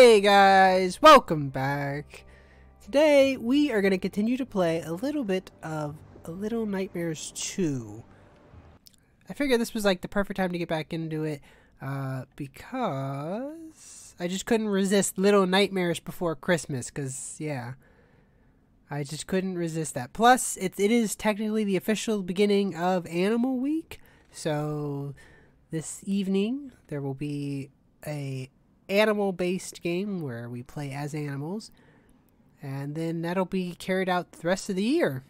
Hey guys, welcome back. Today we are going to continue to play a little bit of Little Nightmares 2. I figured this was like the perfect time to get back into it uh, because I just couldn't resist Little Nightmares before Christmas because, yeah, I just couldn't resist that. Plus, it, it is technically the official beginning of Animal Week, so this evening there will be a animal based game where we play as animals and then that'll be carried out the rest of the year.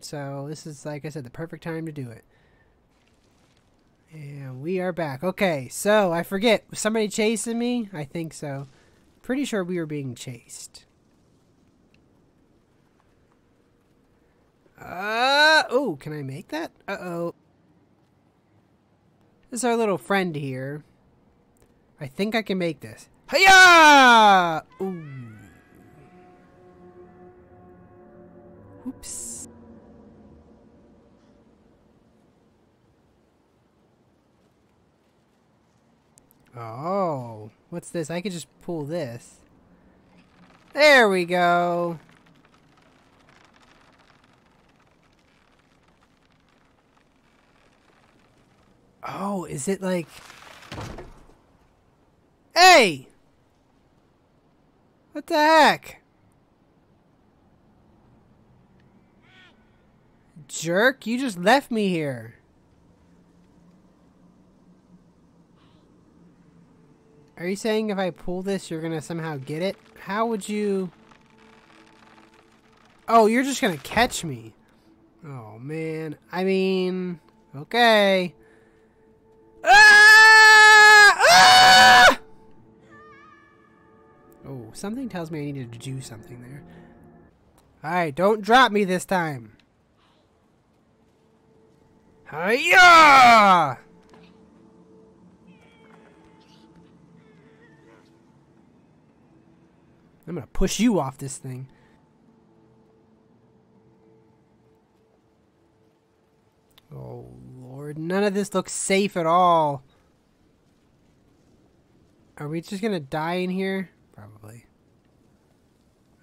So this is like i said the perfect time to do it. And we are back. Okay so i forget. Was somebody chasing me? I think so. Pretty sure we were being chased. Uh oh can i make that? Uh-oh. This is our little friend here I think I can make this. Hiya! Ooh. Oops. Oh, what's this? I could just pull this. There we go. Oh, is it like... Hey! What the heck? Jerk, you just left me here. Are you saying if I pull this, you're gonna somehow get it? How would you... Oh, you're just gonna catch me. Oh, man. I mean... Okay. Something tells me I needed to do something there. Alright, don't drop me this time. Hiya! I'm gonna push you off this thing. Oh, Lord. None of this looks safe at all. Are we just gonna die in here? Probably.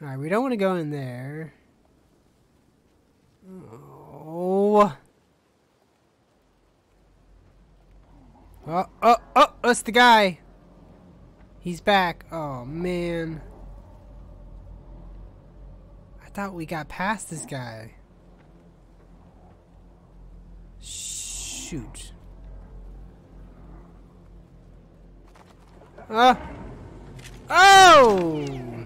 Alright, we don't want to go in there. Oh. Oh, oh, oh, that's the guy. He's back. Oh, man. I thought we got past this guy. Shoot. Ah! Oh!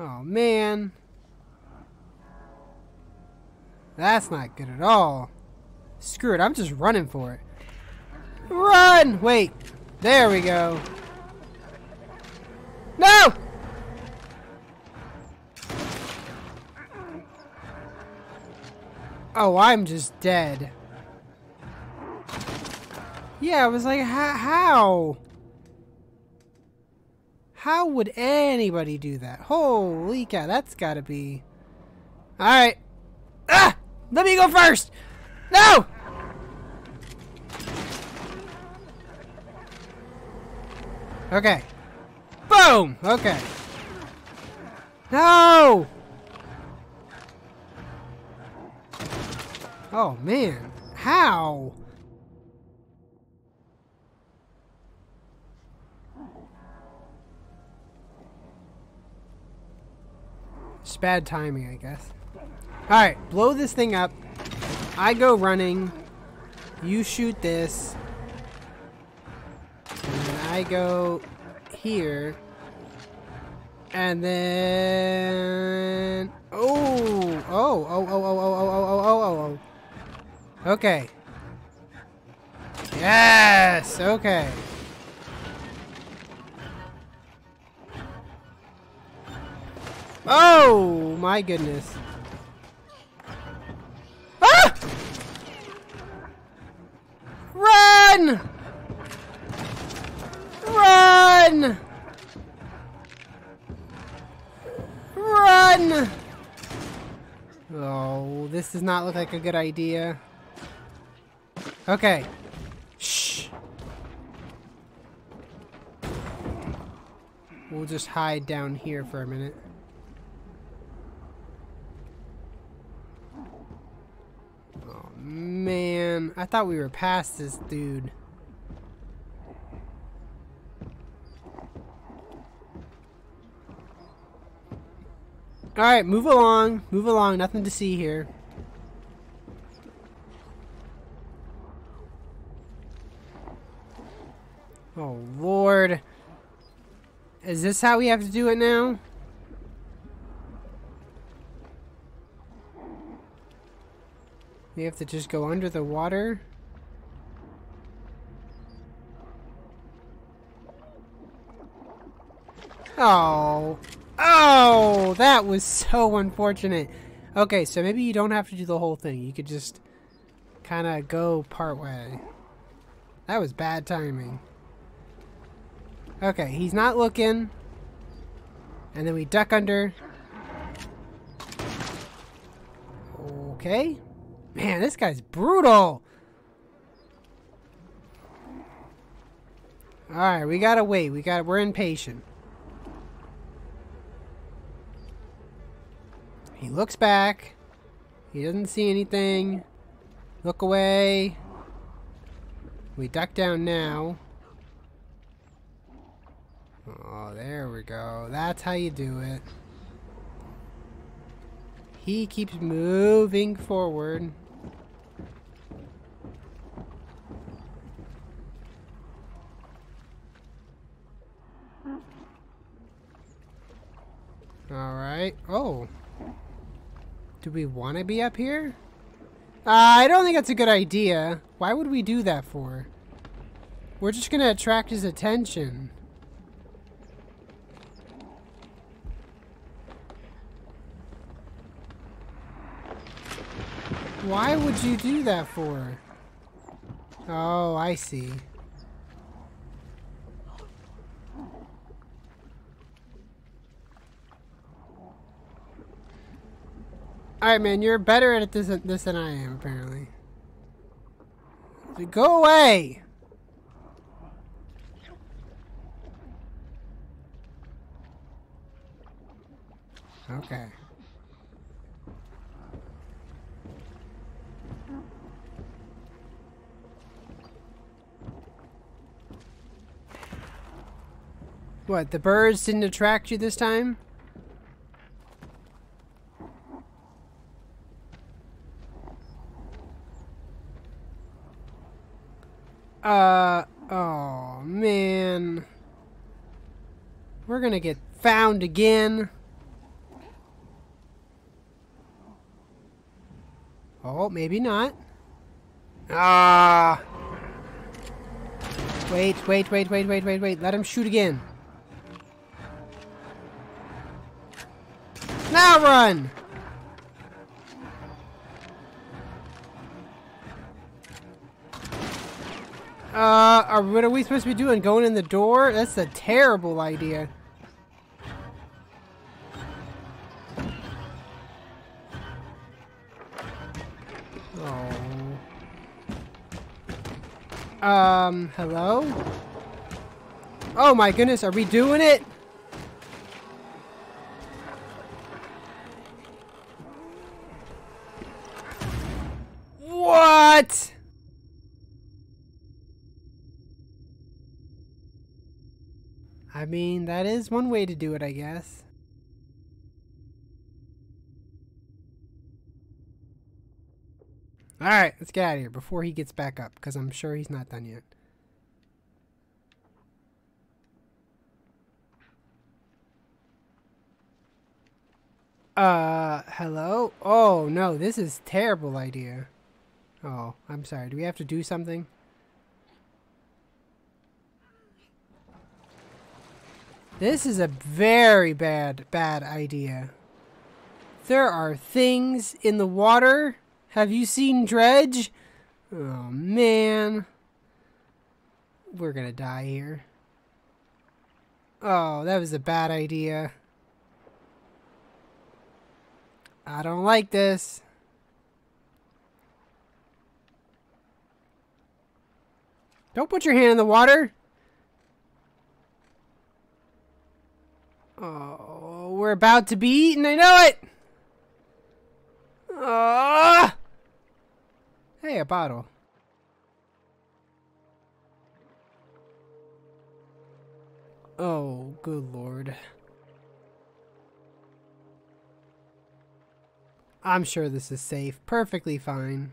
Oh, man. That's not good at all. Screw it, I'm just running for it. Run! Wait. There we go. No! Oh, I'm just dead. Yeah, I was like, how? How would anybody do that? Holy cow, that's gotta be... Alright. Ah! Let me go first! No! Okay. Boom! Okay. No! Oh, man. How? It's bad timing, I guess. Alright, blow this thing up. I go running. You shoot this. And I go here. And then... Oh! Oh! Oh, oh, oh, oh, oh, oh, oh, oh, oh, oh. Okay. Yes! Okay. Oh my goodness. Ah! Run! Run! Run! Oh, this does not look like a good idea. Okay. Shh. We'll just hide down here for a minute. Man, I thought we were past this dude. Alright, move along. Move along. Nothing to see here. Oh, Lord. Is this how we have to do it now? We have to just go under the water? Oh. Oh, that was so unfortunate. Okay, so maybe you don't have to do the whole thing. You could just kind of go part way. That was bad timing. Okay, he's not looking. And then we duck under. Okay. Man, this guy's brutal. Alright, we gotta wait. We got we're impatient. He looks back. He doesn't see anything. Look away. We duck down now. Oh, there we go. That's how you do it. He keeps moving forward. Alright. Oh. Do we want to be up here? Uh, I don't think that's a good idea. Why would we do that for? We're just going to attract his attention. Why would you do that for? Oh, I see. Alright, man, you're better at this, this than I am, apparently. Go away! Okay. What, the birds didn't attract you this time? Uh, oh man. We're gonna get found again. Oh, maybe not. Ah. Wait, wait, wait, wait, wait, wait, wait. Let him shoot again. Now run! Uh, are, what are we supposed to be doing? Going in the door? That's a terrible idea. Oh. Um, hello? Oh my goodness, are we doing it? What? I mean, that is one way to do it, I guess. Alright, let's get out of here before he gets back up, because I'm sure he's not done yet. Uh, hello? Oh, no, this is terrible idea. Oh, I'm sorry. Do we have to do something? This is a very bad, bad idea. There are things in the water. Have you seen Dredge? Oh, man. We're gonna die here. Oh, that was a bad idea. I don't like this. Don't put your hand in the water. Oh, we're about to be eaten. I know it. Ah! Hey, a bottle. Oh, good lord. I'm sure this is safe. Perfectly fine.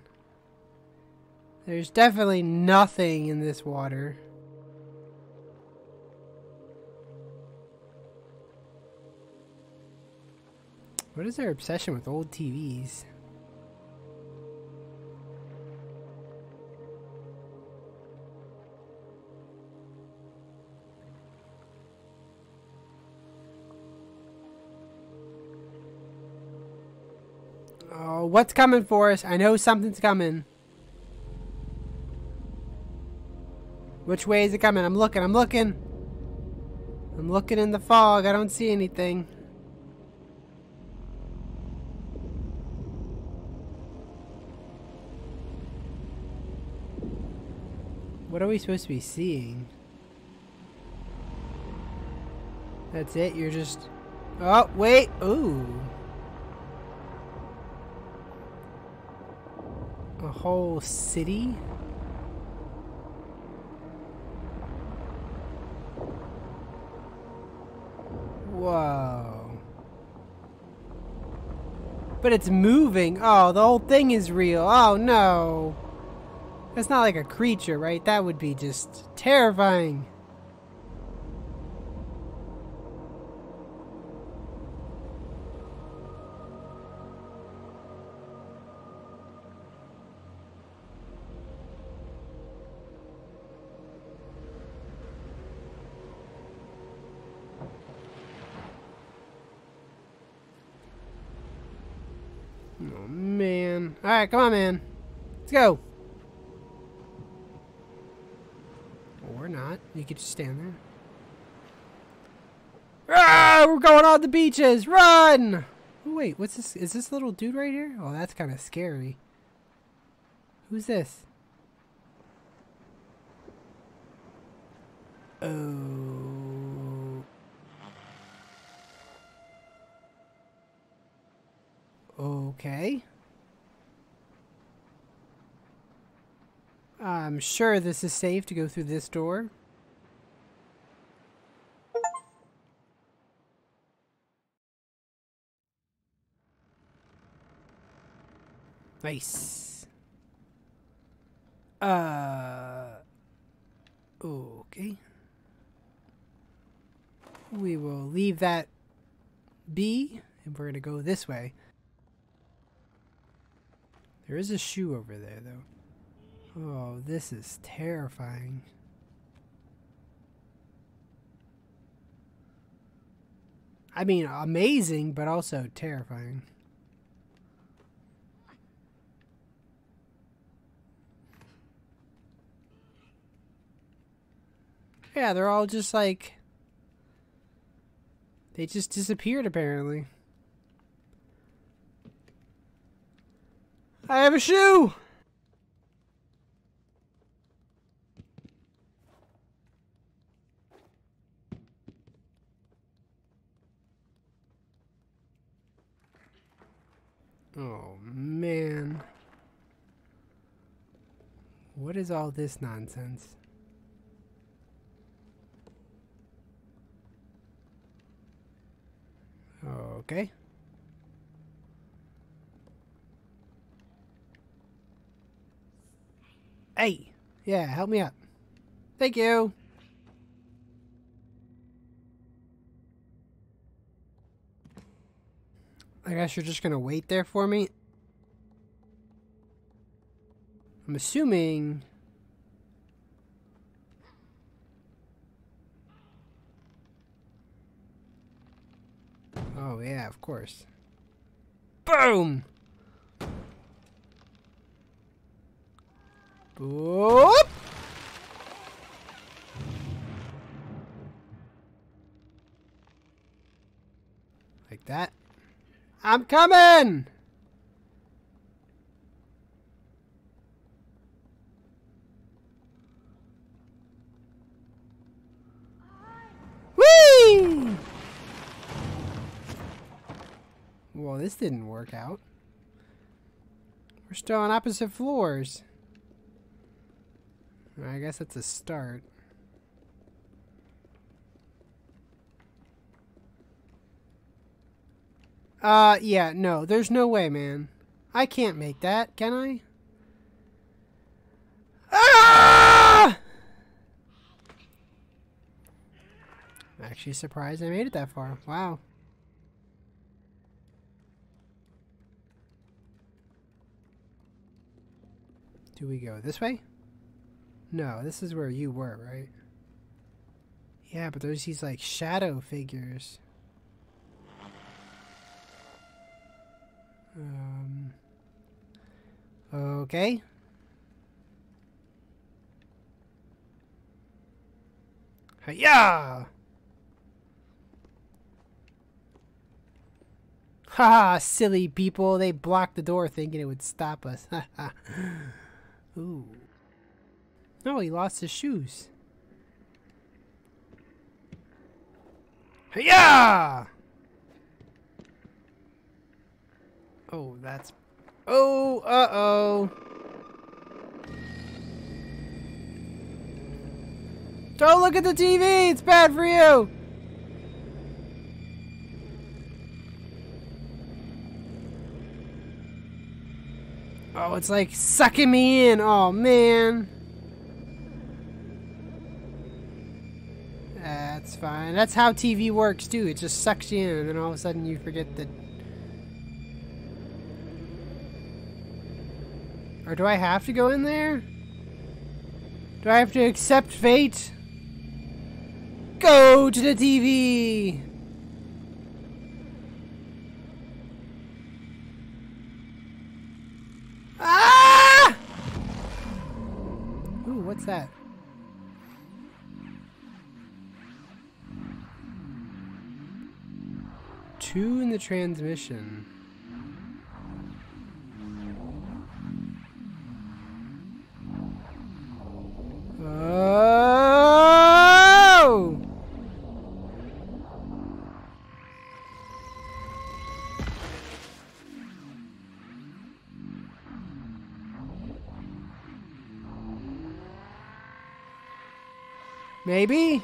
There's definitely nothing in this water. What is their obsession with old TVs? What's coming for us? I know something's coming. Which way is it coming? I'm looking, I'm looking. I'm looking in the fog. I don't see anything. What are we supposed to be seeing? That's it? You're just... Oh, wait! Ooh. Whole city? Whoa. But it's moving. Oh, the whole thing is real. Oh, no. That's not like a creature, right? That would be just terrifying. Alright, come on, man. Let's go. Or not. You could just stand there. Ah, we're going on the beaches. Run! Oh, wait, what's this? Is this little dude right here? Oh, that's kind of scary. Who's this? Oh. Okay. I'm sure this is safe to go through this door. Nice. Uh. Okay. We will leave that be, and we're gonna go this way. There is a shoe over there, though. Oh, this is terrifying. I mean, amazing, but also terrifying. Yeah, they're all just like... They just disappeared, apparently. I have a shoe! Oh, man. What is all this nonsense? Okay. Hey! Yeah, help me up. Thank you! I guess you're just gonna wait there for me? I'm assuming... Oh, yeah, of course. Boom! Boop! Like that. I'm coming! Whee! Well, this didn't work out. We're still on opposite floors. I guess that's a start. Uh, yeah, no, there's no way, man. I can't make that, can I? Ah! I'm actually surprised I made it that far. Wow. Do we go this way? No, this is where you were, right? Yeah, but there's these like shadow figures. Um. Okay. Hiya! Ha! silly people. They blocked the door thinking it would stop us. Ooh. No, he lost his shoes. Hiya! Oh, that's... Oh, uh-oh. Don't look at the TV! It's bad for you! Oh, it's like sucking me in. Oh, man. That's fine. That's how TV works, too. It just sucks you in, and then all of a sudden you forget that... Or do I have to go in there? Do I have to accept fate? Go to the TV! Ah! Ooh, what's that? Two in the transmission. Maybe?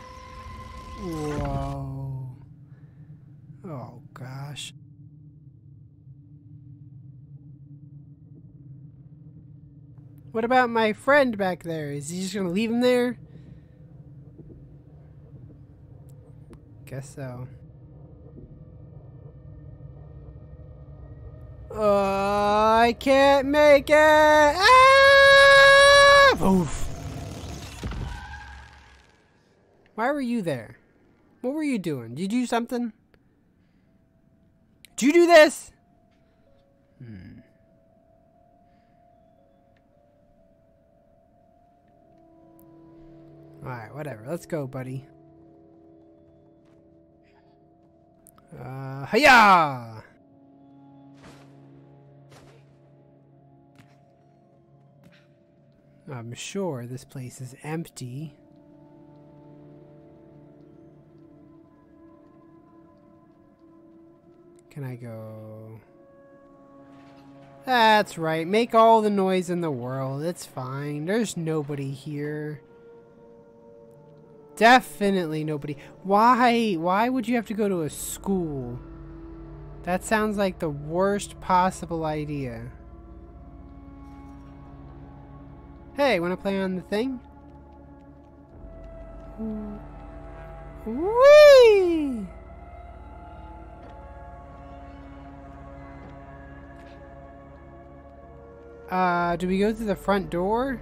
Whoa. Oh, gosh. What about my friend back there? Is he just gonna leave him there? Guess so. Uh, I can't make it! Ah! Oof. Why were you there? What were you doing? Did you do something? Did you do this? Hmm. Alright, whatever. Let's go, buddy. Uh, hiya! I'm sure this place is empty. Can I go? That's right. Make all the noise in the world. It's fine. There's nobody here. Definitely nobody. Why? Why would you have to go to a school? That sounds like the worst possible idea. Hey, wanna play on the thing? Whee! Uh, do we go through the front door?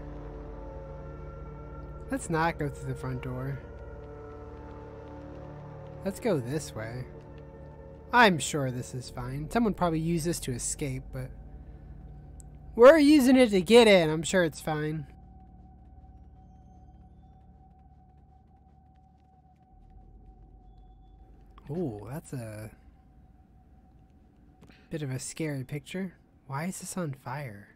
Let's not go through the front door. Let's go this way. I'm sure this is fine. Someone probably used this to escape, but... We're using it to get in. I'm sure it's fine. Ooh, that's a... Bit of a scary picture. Why is this on fire?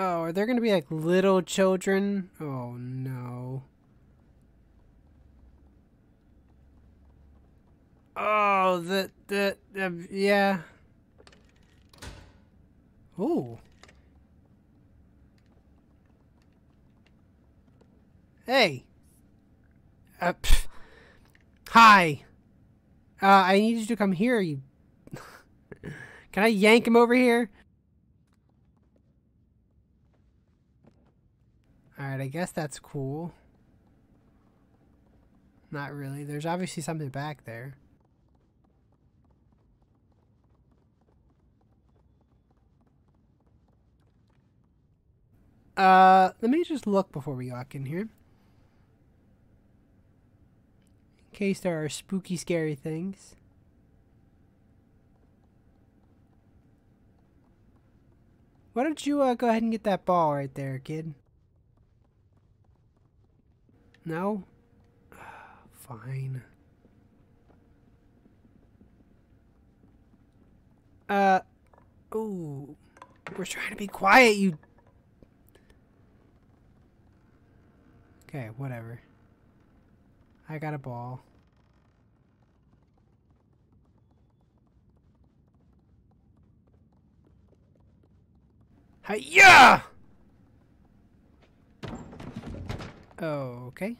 Oh, are there going to be like little children? Oh no. Oh, the, the, the yeah. Ooh. Hey. Uh, pff. Hi. Uh, I need you to come here, you... Can I yank him over here? Alright, I guess that's cool. Not really. There's obviously something back there. Uh, let me just look before we walk in here. In case there are spooky, scary things. Why don't you uh, go ahead and get that ball right there, kid? No? Fine. Uh, ooh. We're trying to be quiet, you Okay, whatever. I got a ball. Hiya! Okay.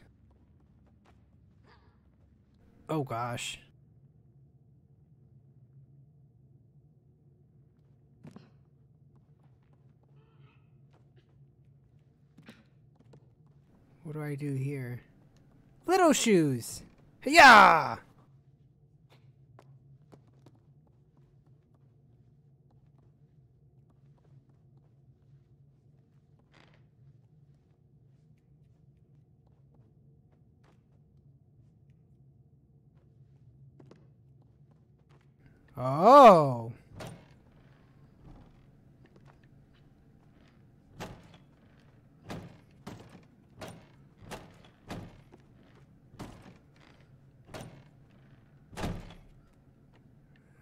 Oh gosh. What do I do here? Little shoes! Yeah! Oh!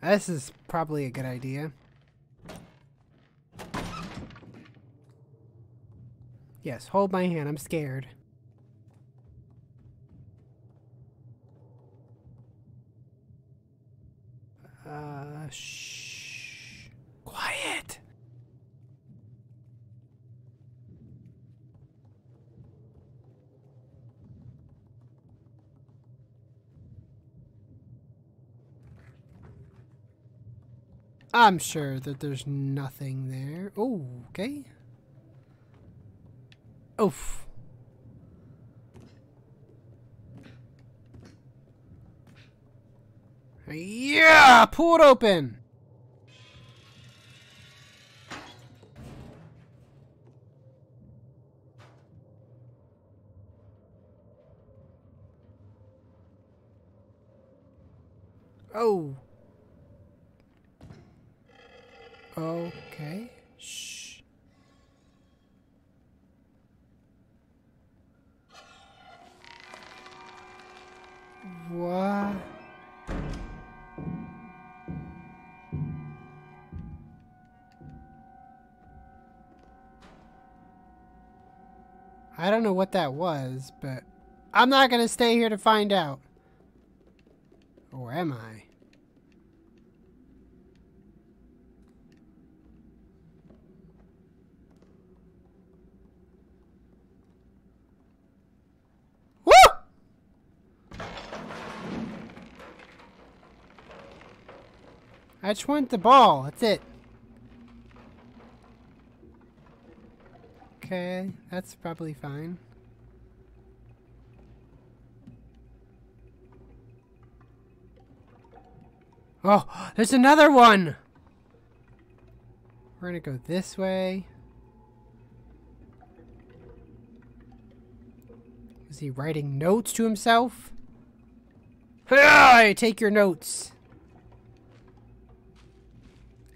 This is probably a good idea. Yes, hold my hand. I'm scared. Uh, shh. Quiet. I'm sure that there's nothing there. Oh, okay. Oof. Yeah! Pull it open! Oh, Okay. Shh. What? I don't know what that was, but I'm not going to stay here to find out. Or am I? I just want the ball. That's it. Okay, that's probably fine. Oh, there's another one! We're gonna go this way. Is he writing notes to himself? I take your notes.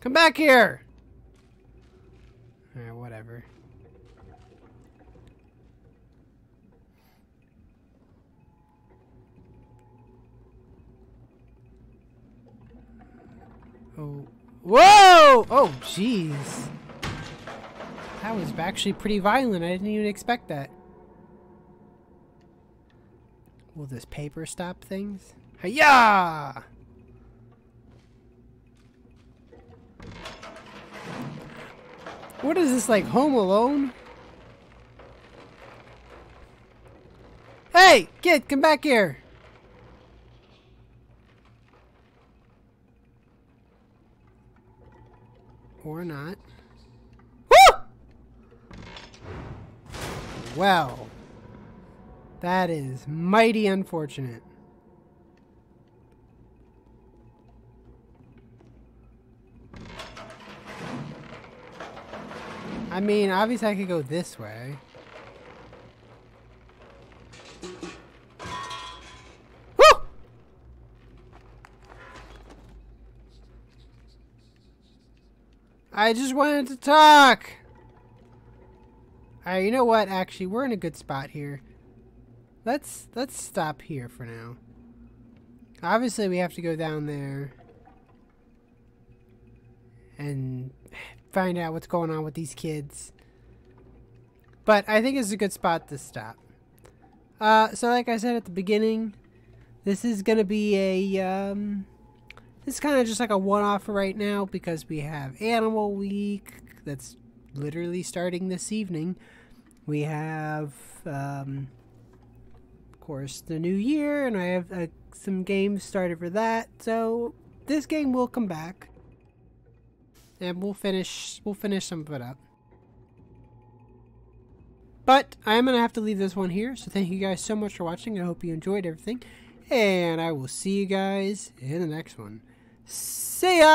Come back here! Alright, whatever. Oh. Whoa! Oh, jeez. That was actually pretty violent. I didn't even expect that. Will this paper stop things? Hiya! What is this, like Home Alone? Hey, kid, come back here. Or not. Woo! Well, that is mighty unfortunate. I mean, obviously I could go this way. I just wanted to talk! Alright, you know what? Actually, we're in a good spot here. Let's let's stop here for now. Obviously, we have to go down there and find out what's going on with these kids. But I think it's a good spot to stop. Uh, so like I said at the beginning, this is going to be a, um, this is kind of just like a one-off right now because we have Animal Week that's literally starting this evening. We have, um, of course, the new year, and I have uh, some games started for that. So this game will come back and we'll finish we'll finish some of it up. But I'm gonna have to leave this one here. So thank you guys so much for watching. I hope you enjoyed everything, and I will see you guys in the next one. See ya.